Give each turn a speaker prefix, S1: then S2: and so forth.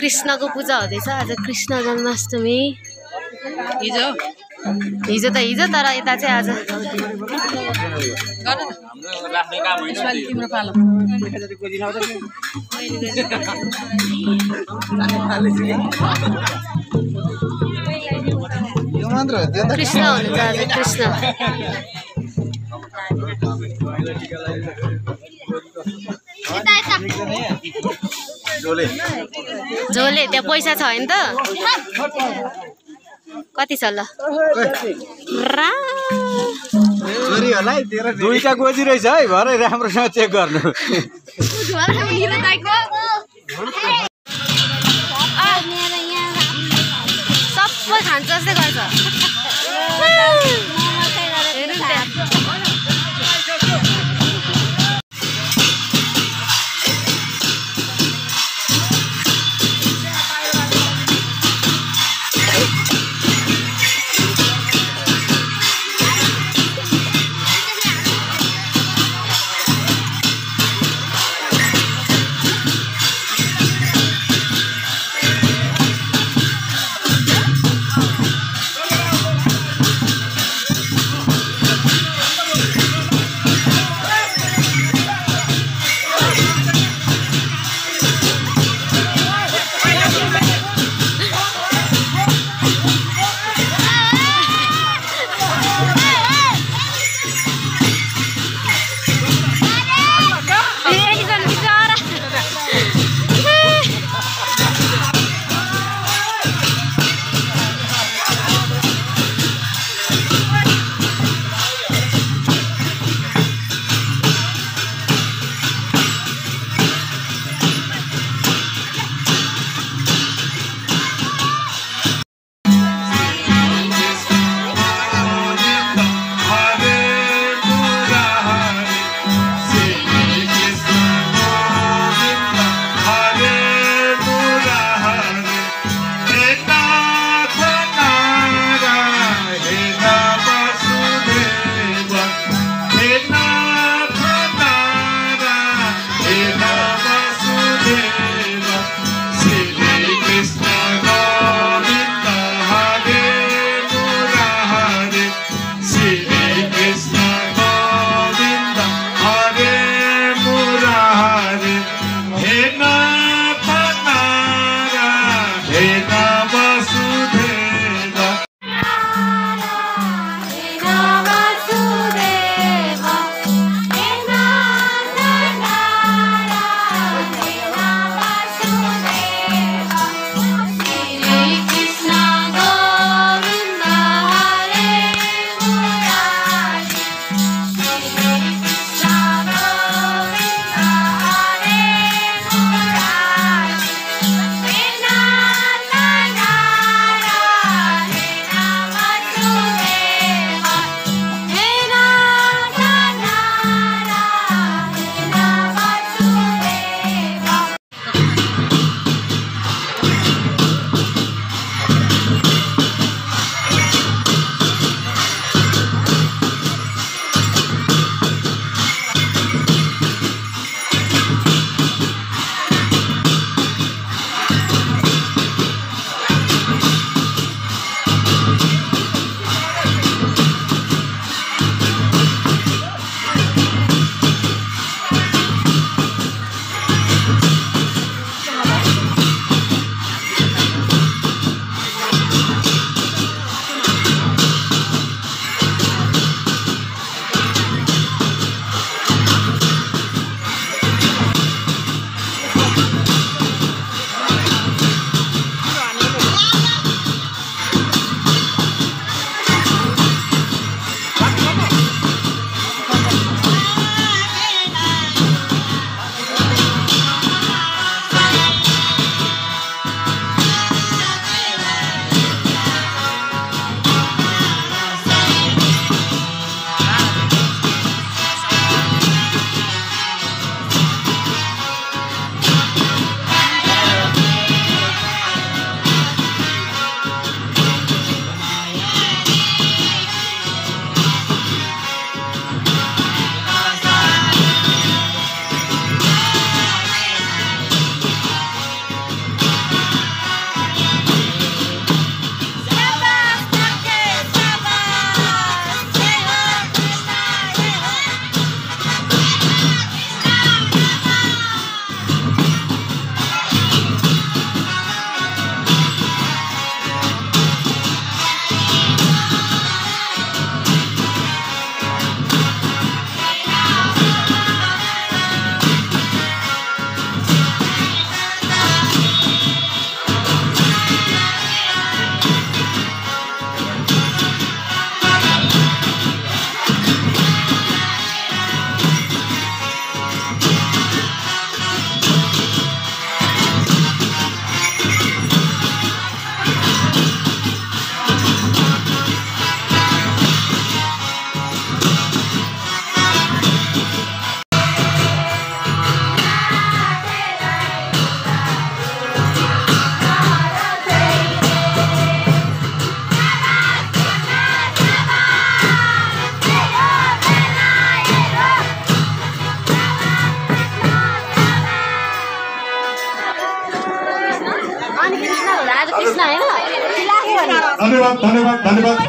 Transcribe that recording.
S1: कृष्णको पूजा हुँदैछ आज कृष्ण जन्माष्टमी।
S2: हिजो?
S1: हिजो त हिजो तर यता चाहिँ आज। कृष्ण हुनुहुन्छ आज कृष्ण
S3: जोले
S1: झोले त्यहाँ पैसा छ होइन त कति छ ल
S3: दुईटा गोजी रहेछ है भरे राम्रोसँग चेक गर्नु
S1: धन्यवाद धन्यवाद धन्यवाद